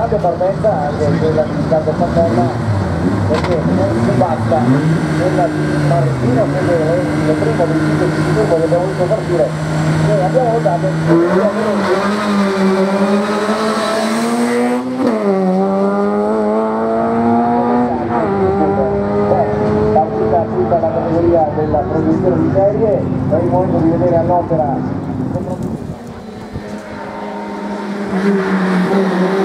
grande partenza anche quella di Riccardo Pannella perché non si basta quella di Martino Fedele il primo cinque di turbo che abbiamo visto partire e abbiamo votato partita tutta la categoria della produzione di serie il momento di vedere all'opera. No,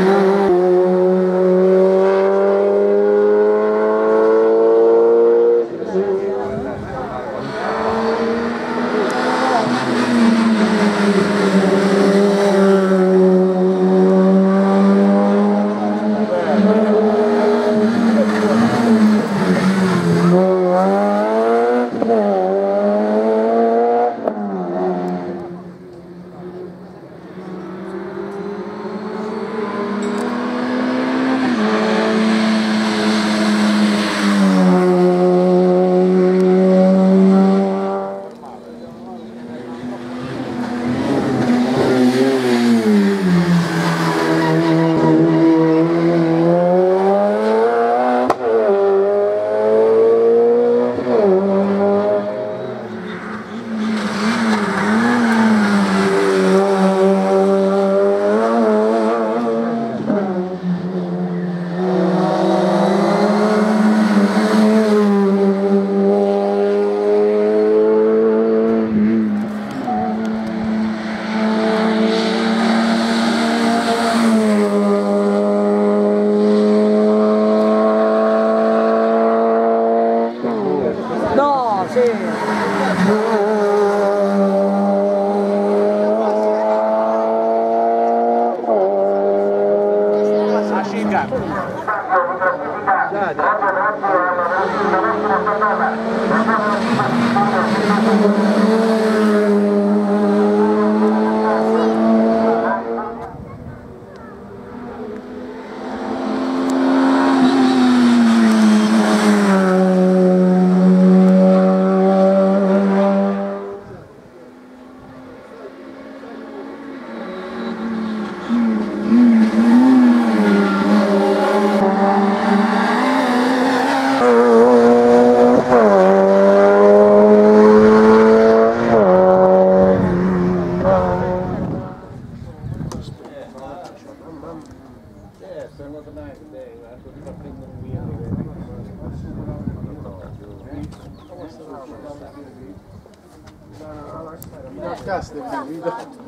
Né? Não, não, não. Bir dakika.